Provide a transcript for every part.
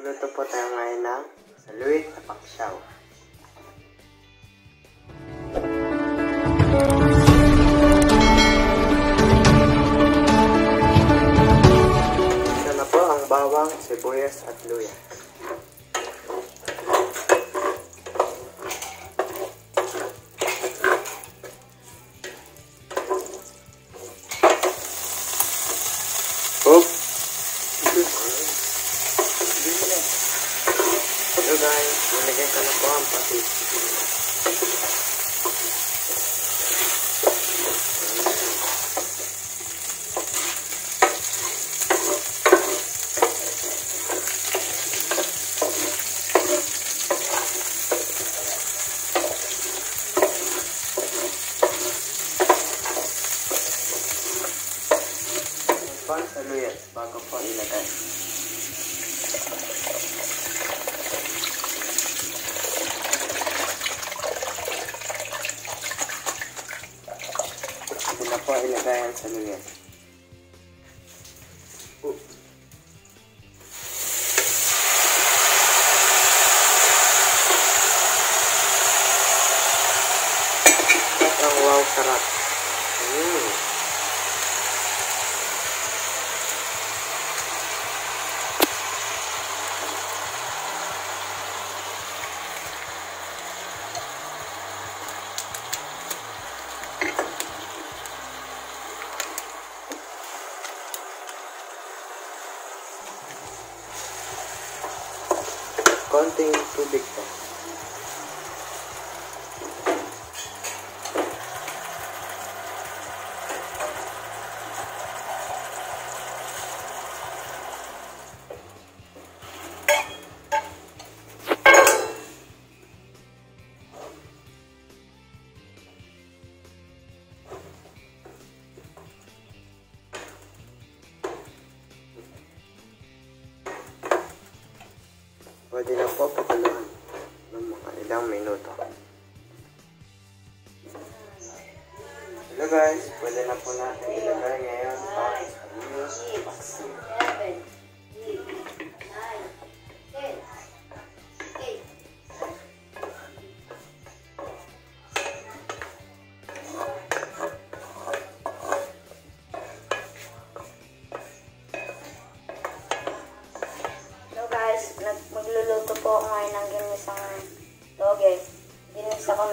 Magluluto po tayo ngayon ng saluit na paksyaw. Ito na po ang bawang, sibuyas at luya. Guys, nilagay ko na po ang patis. Pan saluyas bago po ilagay. Hindi na po ilagay ang saluyas. Oh. At ang wow sarap. Konting tubig po. Pwede na po pakuluan ng mga ilang minuto. Hello guys, pwede na po natin ilagay ngayon ang saludos paksiw.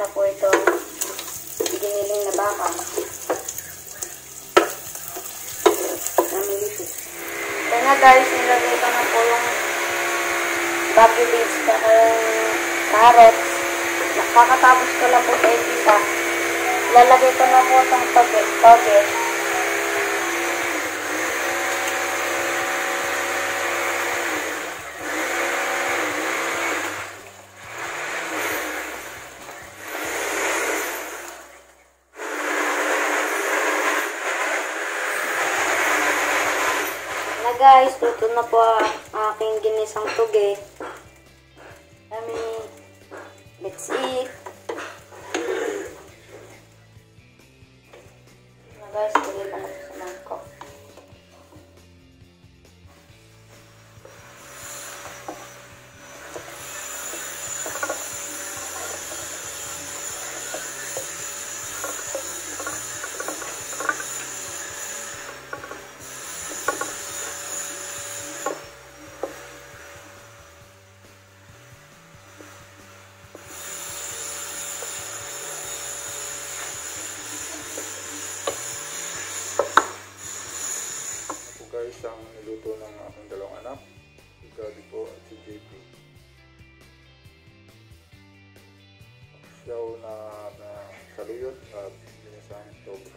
Na po ito giniling na baka. Namilipit. Kaya na guys, nilagay ko na po yung baby beans pa yung carrots. Nakakatapos ko lang po sa isa. Lalagay ko na po itong toge. toge. Na guys, luto na po ang aking ginisang tuge. Kami, let's eat. Ito guys ang niluto ng aking dalawang anak. Si Gabi po at si JP. Siyaw na, na saluyot at ginisang togo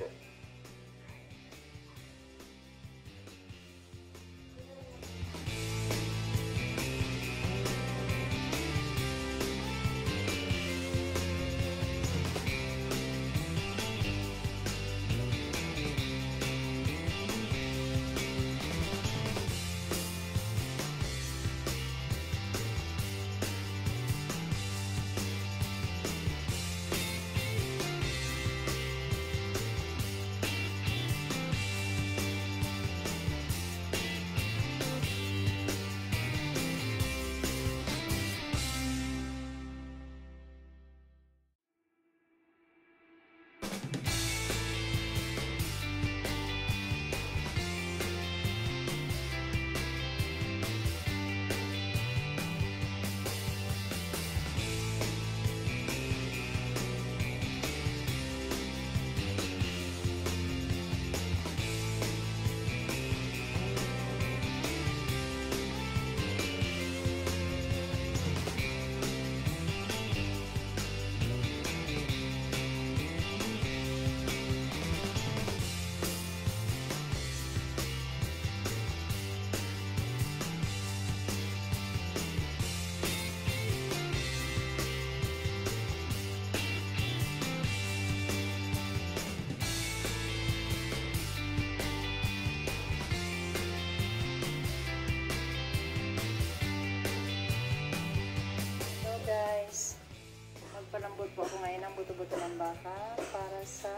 po. ng buto-buto ng baka para sa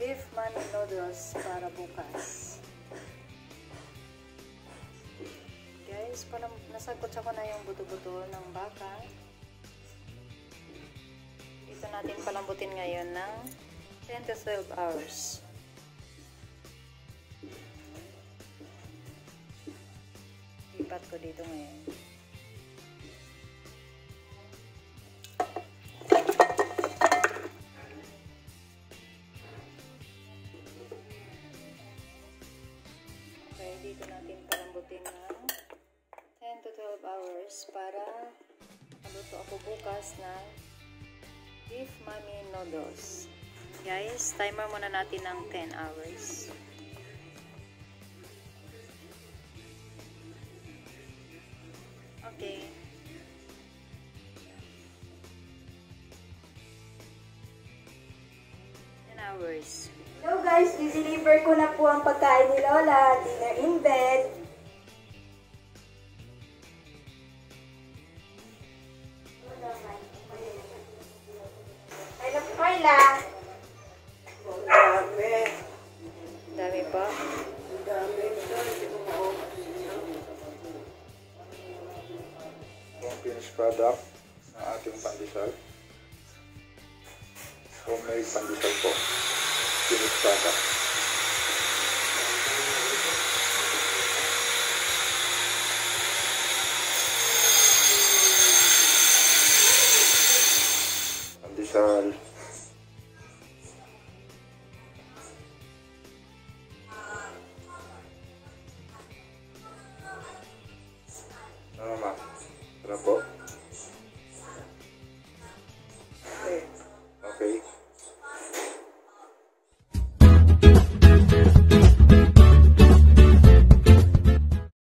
beef money noodles para bukas. Guys, palam, nasagkot ko na yung buto-buto ng baka. Ito natin palambutin ngayon ng 10 to 12 hours. Lipat ko dito ngayon. Dito natin palambutin ng 10 to 12 hours para maluto ako bukas ng beef mommy noodles. Guys, timer muna natin ng 10 hours. Okay. Hours. Hello guys, deliver ko na po ang pagkain ni Lola. Dinner in bed. Hello, Carla. Dami. Dami pa. Dami. Yung finished product ng ating pandesal. Homemade pandesal po. Finished product. Pandesal.